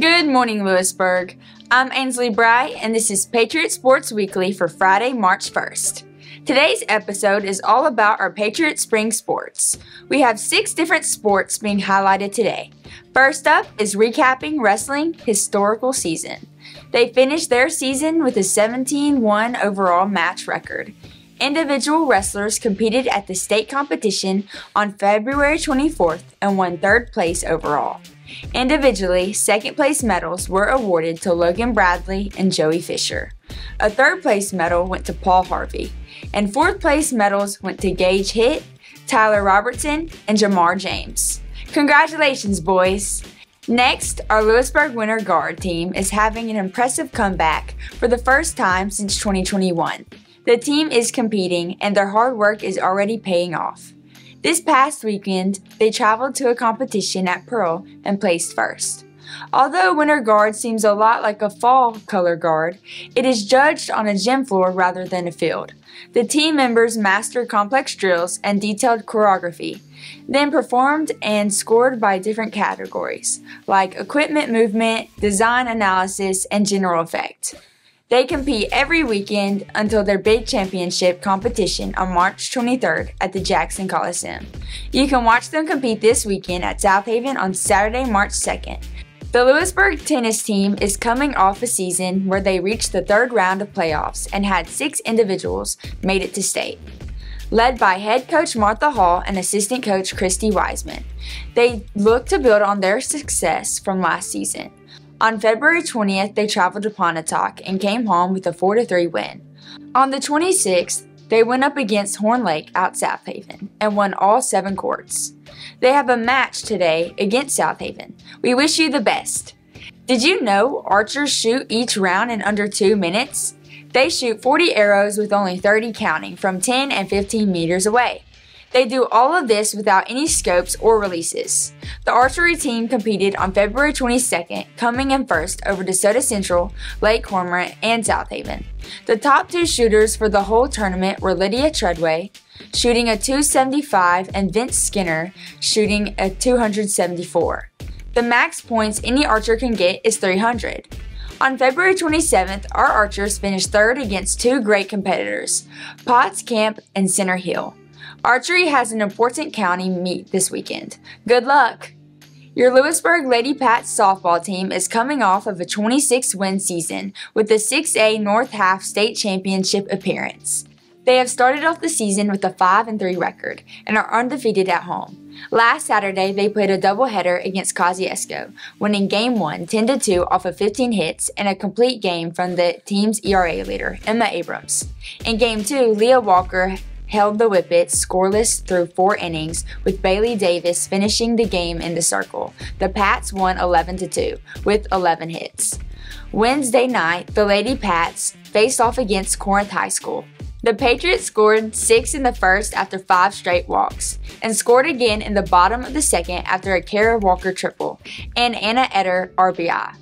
morning, Lewisburg. I'm Ainsley Bry, and this is Patriot Sports Weekly for Friday, March 1st. Today's episode is all about our Patriot Spring sports. We have six different sports being highlighted today. First up is recapping wrestling historical season. They finished their season with a 17 1 overall match record. Individual wrestlers competed at the state competition on February 24th and won third place overall. Individually, second place medals were awarded to Logan Bradley and Joey Fisher. A third place medal went to Paul Harvey, and fourth place medals went to Gage Hitt, Tyler Robertson, and Jamar James. Congratulations, boys! Next, our Lewisburg Winter Guard team is having an impressive comeback for the first time since 2021. The team is competing and their hard work is already paying off. This past weekend, they traveled to a competition at Pearl and placed first. Although winter guard seems a lot like a fall color guard, it is judged on a gym floor rather than a field. The team members mastered complex drills and detailed choreography, then performed and scored by different categories, like equipment movement, design analysis, and general effect. They compete every weekend until their big championship competition on March 23rd at the Jackson Coliseum. You can watch them compete this weekend at Southaven on Saturday, March 2nd. The Lewisburg tennis team is coming off a season where they reached the third round of playoffs and had six individuals made it to state. Led by head coach Martha Hall and assistant coach Christy Wiseman, they look to build on their success from last season. On February 20th, they traveled to Pontotoc and came home with a 4 3 win. On the 26th, they went up against Horn Lake out Southaven and won all seven courts. They have a match today against Southaven. We wish you the best. Did you know archers shoot each round in under two minutes? They shoot 40 arrows with only 30 counting from 10 and 15 meters away. They do all of this without any scopes or releases. The archery team competed on February 22nd, coming in first over DeSoto Central, Lake Cormorant, and Southaven. The top two shooters for the whole tournament were Lydia Treadway, shooting a 275, and Vince Skinner, shooting a 274. The max points any archer can get is 300. On February 27th, our archers finished third against two great competitors, Potts Camp and Center Hill. Archery has an important county meet this weekend. Good luck! Your Lewisburg Lady Pats softball team is coming off of a 26 win season with a 6A North Half State Championship appearance. They have started off the season with a 5 and 3 record and are undefeated at home. Last Saturday, they played a doubleheader against Kosciusko, winning Game 1 10 2 off of 15 hits and a complete game from the team's ERA leader, Emma Abrams. In Game 2, Leah Walker held the Whippets scoreless through four innings, with Bailey Davis finishing the game in the circle. The Pats won 11 2 with 11 hits. Wednesday night, the Lady Pats faced off against Corinth High School. The Patriots scored six in the first after five straight walks, and scored again in the bottom of the second after a Kara Walker triple and Anna Etter RBI.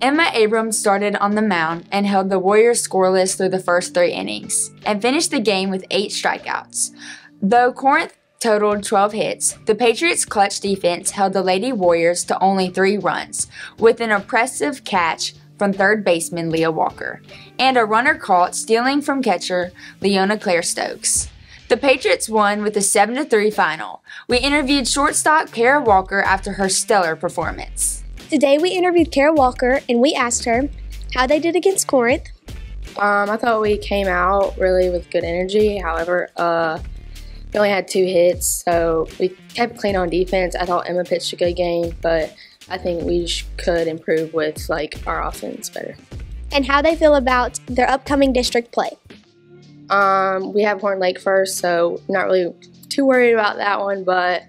Emma Abrams started on the mound and held the Warriors scoreless through the first three innings and finished the game with eight strikeouts. Though Corinth totaled 12 hits, the Patriots' clutch defense held the Lady Warriors to only three runs, with an impressive catch from third baseman Leah Walker and a runner caught stealing from catcher Leona Claire Stokes. The Patriots won with a 7 3 final. We interviewed shortstop Kara Walker after her stellar performance. Today we interviewed Kara Walker and we asked her how they did against Corinth. Um, I thought we came out really with good energy. However, uh, we only had two hits, so we kept clean on defense. I thought Emma pitched a good game, but I think we could improve with like our offense better. And how they feel about their upcoming district play. Um, we have Horn Lake first, so not really too worried about that one, but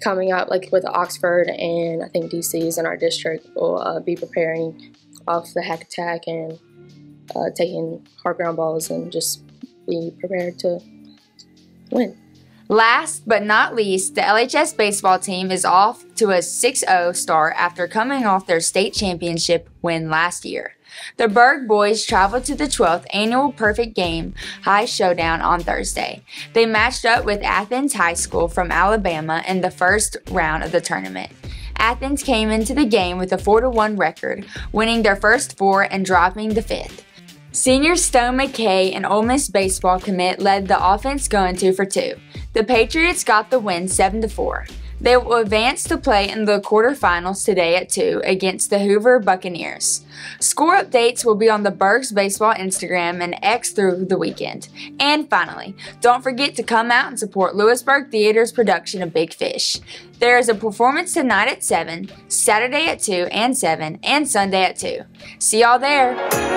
coming up, like with Oxford and I think DCs in our district will uh, be preparing off the hack attack and uh, taking hard ground balls and just be prepared to win. Last but not least, the LHS baseball team is off to a 6 0 start after coming off their state championship win last year. The Berg boys traveled to the 12th annual Perfect Game High Showdown on Thursday. They matched up with Athens High School from Alabama in the first round of the tournament. Athens came into the game with a 4-1 record, winning their first four and dropping the fifth. Senior Stone McKay and Ole Miss baseball commit led the offense going 2 for 2. The Patriots got the win 7 4. They will advance to play in the quarterfinals today at 2 against the Hoover Buccaneers. Score updates will be on the Bergs Baseball Instagram and X through the weekend. And finally, don't forget to come out and support Lewisburg Theater's production of Big Fish. There is a performance tonight at 7, Saturday at 2 and 7, and Sunday at 2. See y'all there!